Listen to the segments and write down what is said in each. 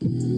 Mm-hmm.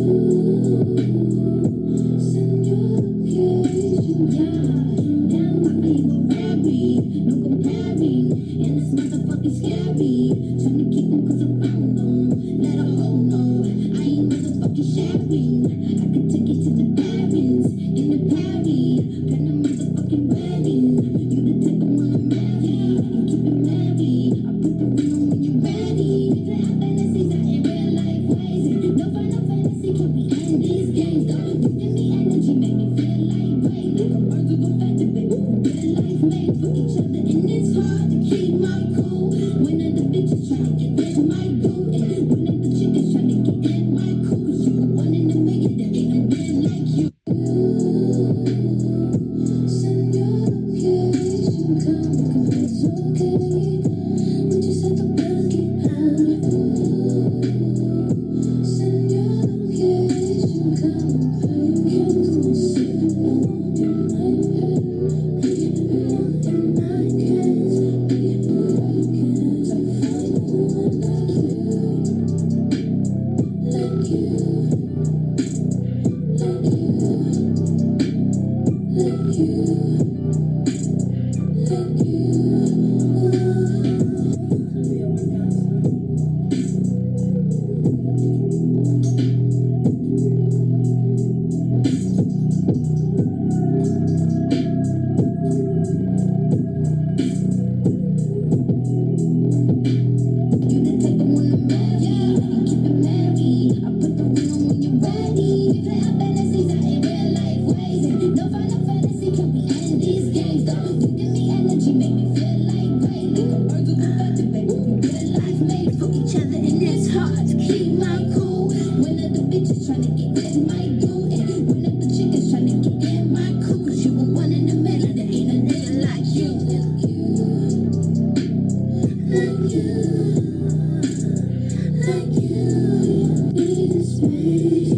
you Like you in space